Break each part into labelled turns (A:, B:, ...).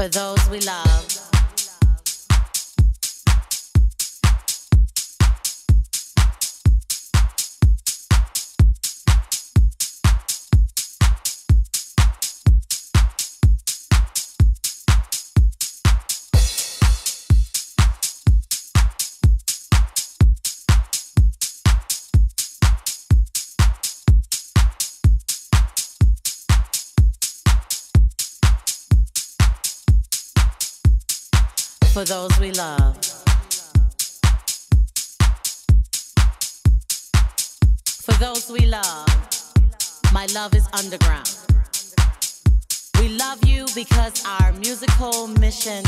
A: For those we love. For those we love. For those we love, my love is underground. We love you because our musical mission.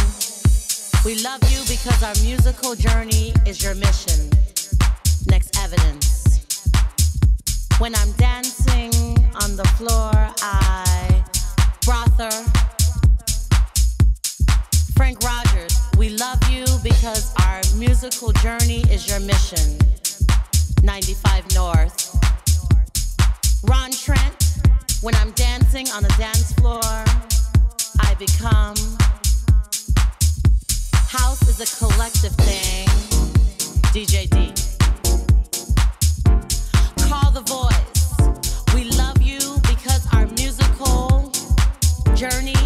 A: We love you because our musical journey is your mission. Next evidence. When I'm dancing on the floor, I brother Frank Rogers, we love you because our musical journey is your mission. 95 North. Ron Trent, when I'm dancing on the dance floor, I become. House is a collective thing. DJ D. Call the voice. We love you because our musical journey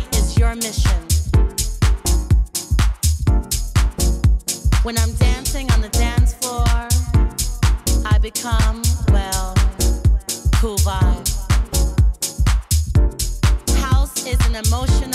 A: When I'm dancing on the dance floor, I become, well, cool vibe. House is an emotional